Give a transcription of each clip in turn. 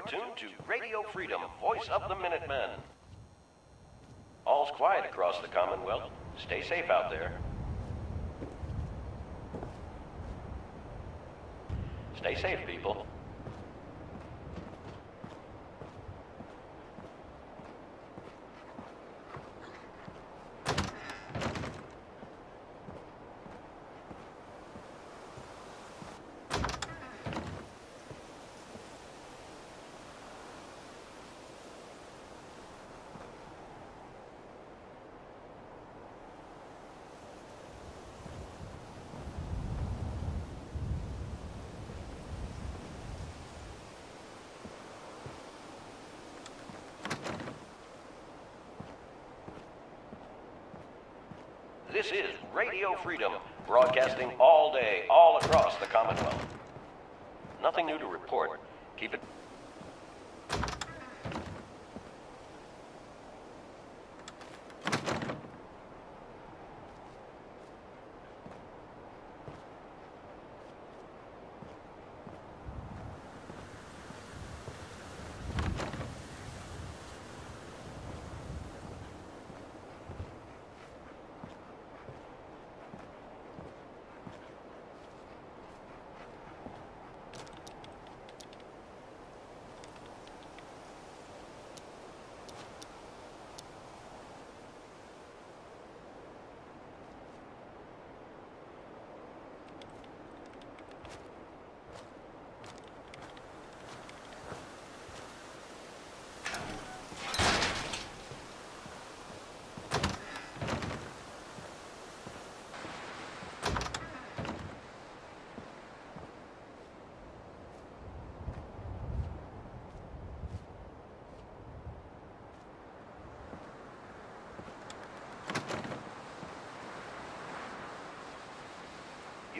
You're tuned to Radio Freedom, voice of the Minutemen. All's quiet across the Commonwealth. Stay safe out there. Stay safe, people. This is Radio Freedom, broadcasting all day, all across the Commonwealth. Nothing new to report. Keep it.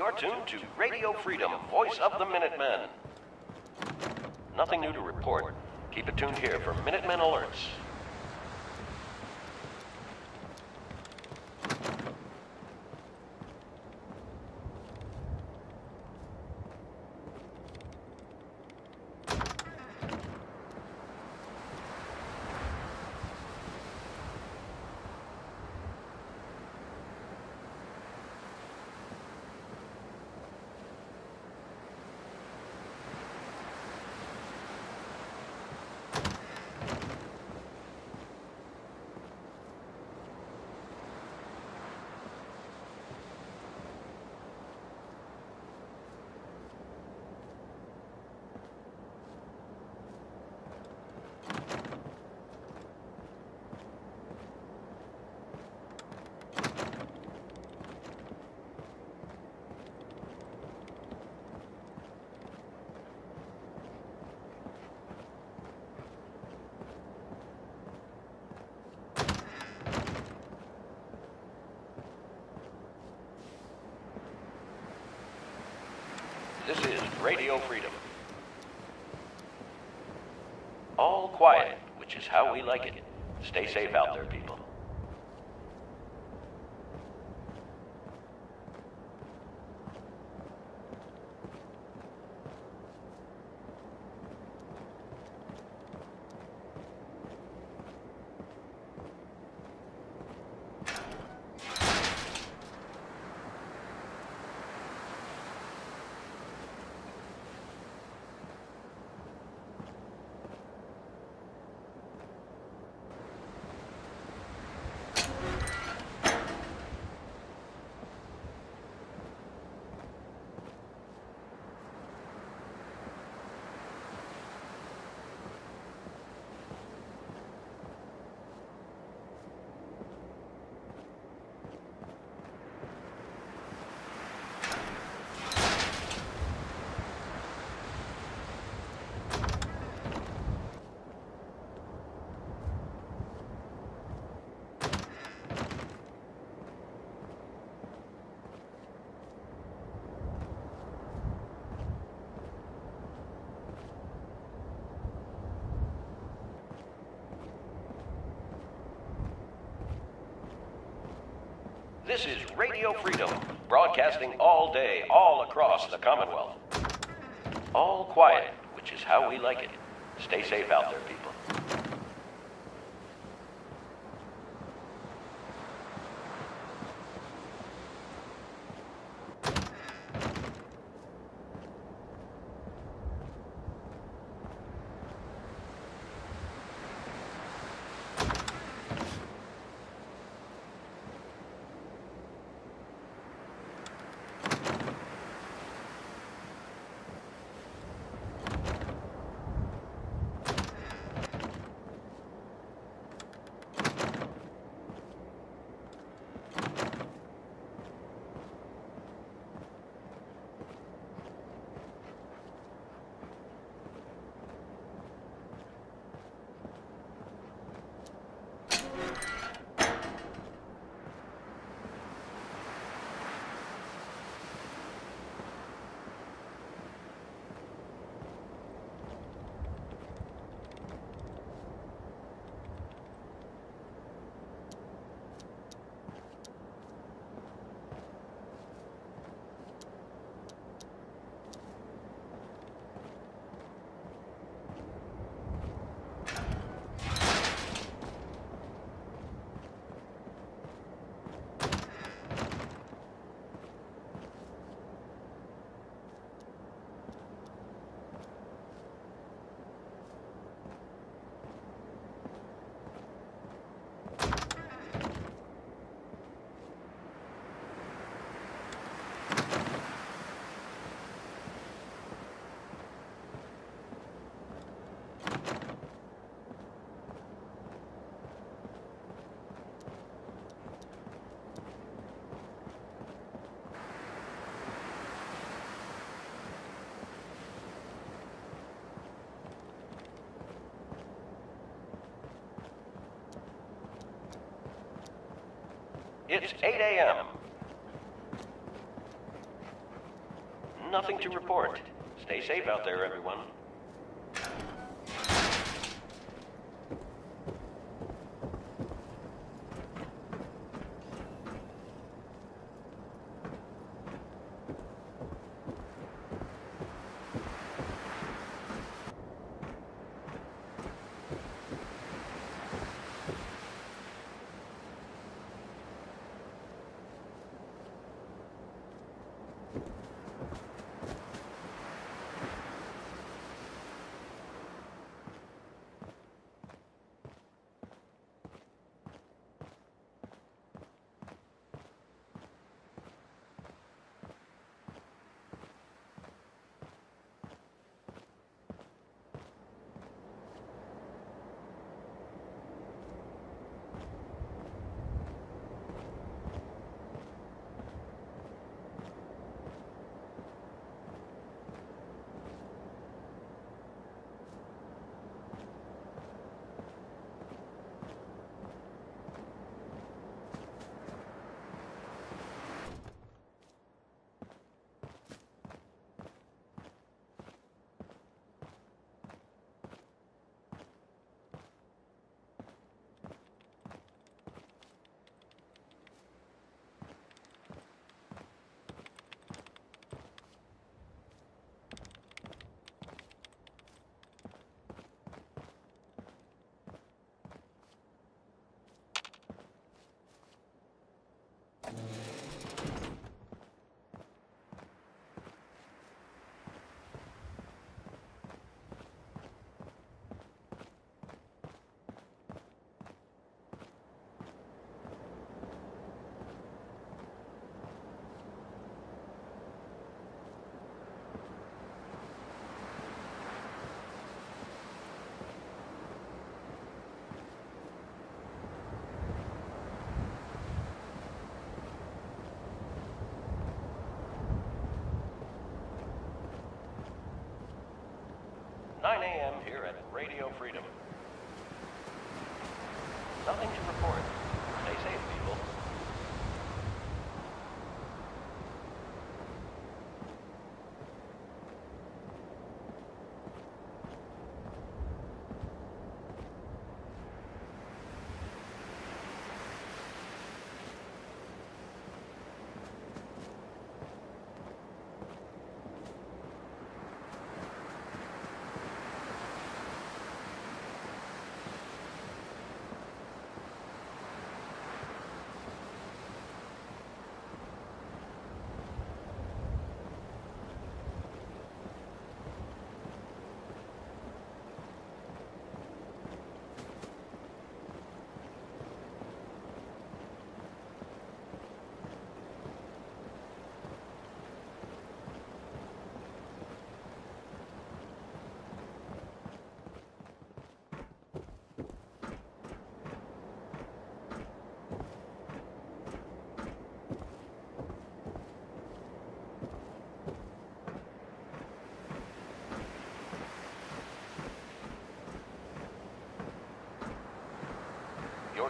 You're tuned to Radio Freedom, voice of the Minutemen. Nothing new to report. Keep it tuned here for Minutemen alerts. This is Radio Freedom. All quiet, which is how we like it. Stay safe out there, people. This is Radio Freedom, broadcasting all day, all across the Commonwealth. All quiet, which is how we like it. Stay safe out there, people. It's 8 a.m. Nothing to report. Stay safe out there, everyone. Nine a.m. here at Radio Freedom. Nothing to report.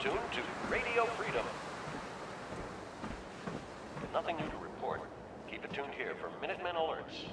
Tuned to Radio Freedom. Nothing new to report. Keep it tuned here for Minutemen alerts.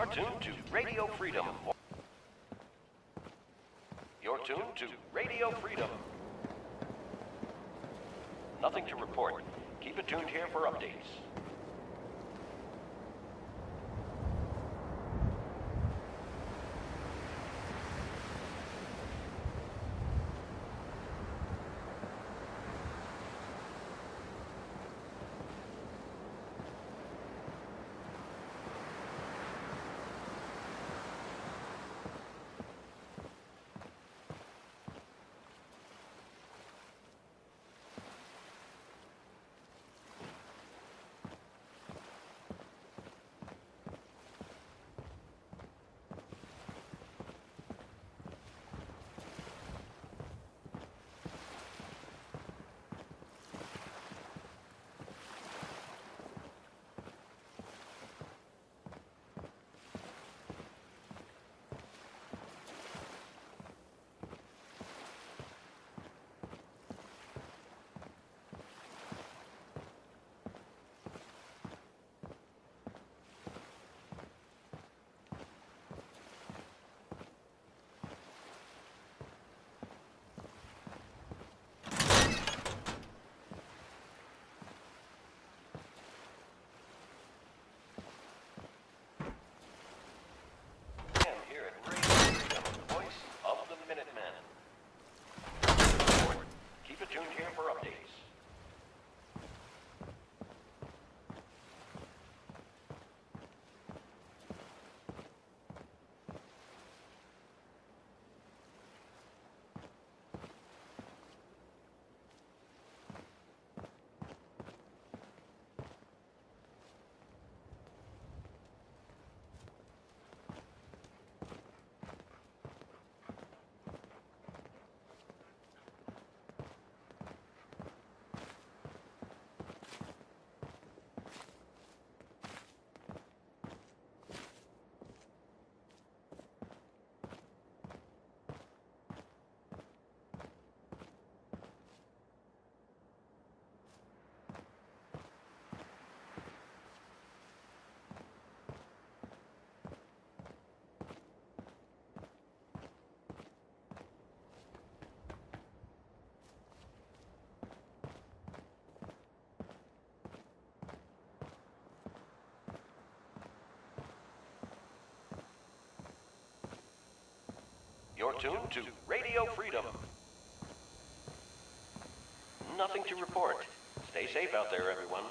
You're tuned to Radio Freedom. You're tuned to Radio Freedom. Nothing to report. Keep it tuned here for updates. You're tuned to Radio Freedom. Nothing to report. Stay safe out there, everyone.